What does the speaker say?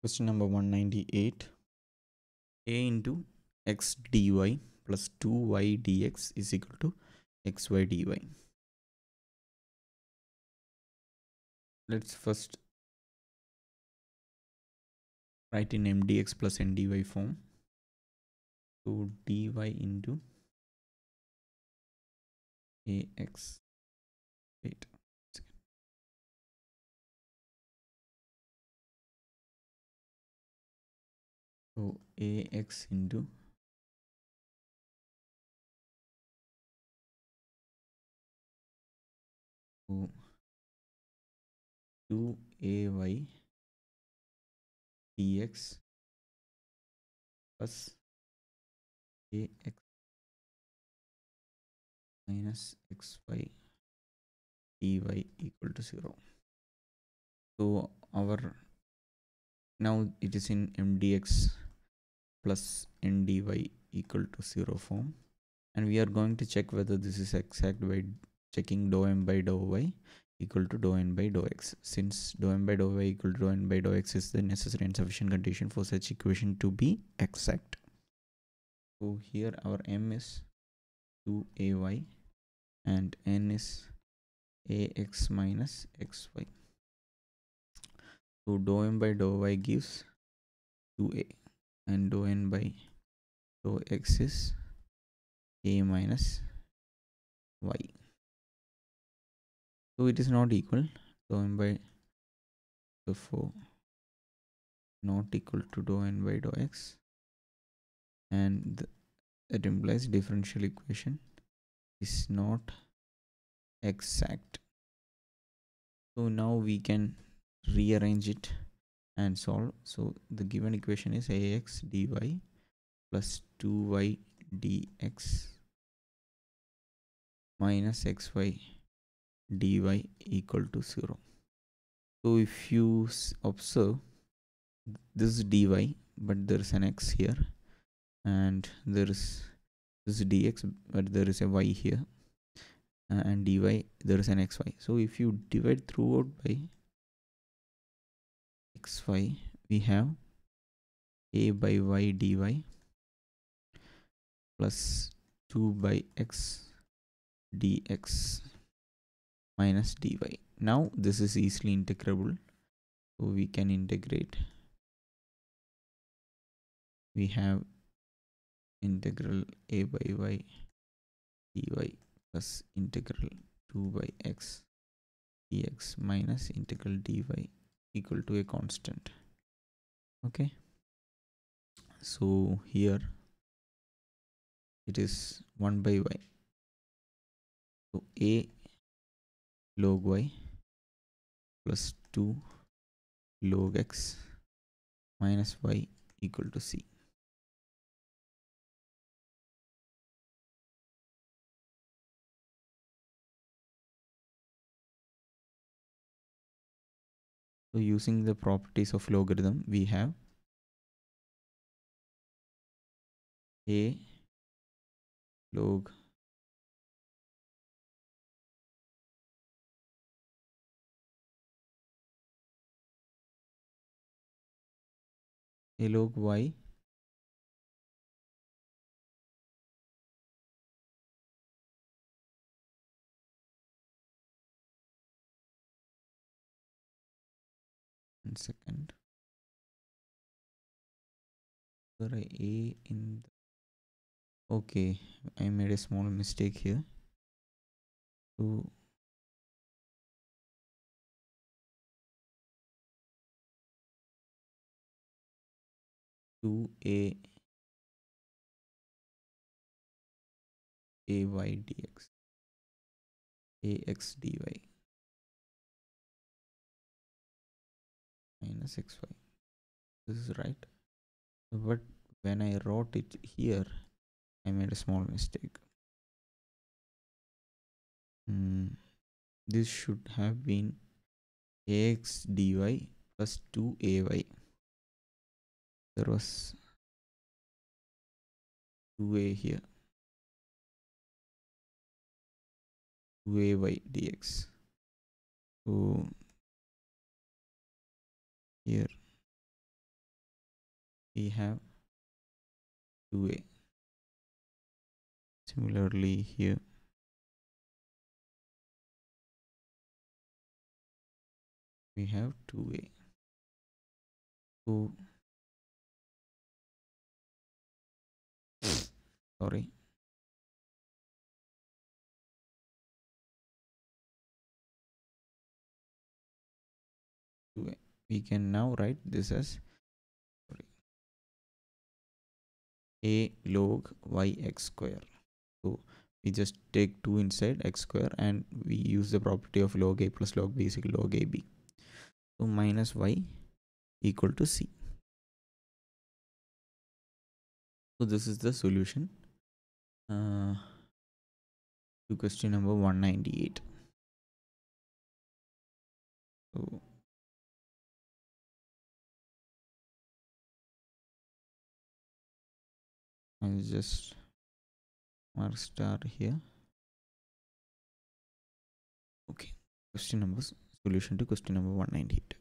Question number 198 a into x dy plus 2y dx is equal to xy dy. Let's first write in mdx plus ndy form. So dy into ax. Wait. So ax into so 2ay dx plus ax minus xy dy equal to 0 so our now it is in mdx plus ndy equal to 0 form. And we are going to check whether this is exact by checking dou m by dou y equal to dou n by dou x. Since dou m by dou y equal to dou n by dou x is the necessary and sufficient condition for such equation to be exact. So here our m is 2ay and n is ax minus xy so dou m by dou y gives 2a and dou n by dou x is a minus y. So it is not equal dou n by therefore not equal to dou n by dou x and th- that implies differential equation is not exact. So now we can rearrange it and solve. So the given equation is ax dy plus 2y dx minus xy dy equal to 0 so if you observe this is dy but there is an x here and there is this dx but there is a y here uh, and dy there is an xy. So if you divide throughout by xy we have a by y dy plus 2 by x dx minus dy now this is easily integrable so we can integrate. We have integral a by y dy plus integral 2 by x dx minus integral dy equal to a constant. Okay? So here it is 1 by y. So a log y plus 2 log x minus y equal to c So using the properties of logarithm, we have a log a log y one second. A in the okay i made a small mistake here. So two a a y dx a x dy minus xy this is right. But when i wrote it here i made a small mistake. Hmm, this should have been ax dy plus 2ay there was 2a here. 2ay dx. So here. We have 2a similarly here. We have 2a so sorry we can now write this as sorry, a log y x square. So we just take 2 inside x square and we use the property of log a plus log b is equal log a b. So minus y equal to c. So this is the solution. Uh, to question number 198 so I'll just mark star here. Okay question number solution to question number 198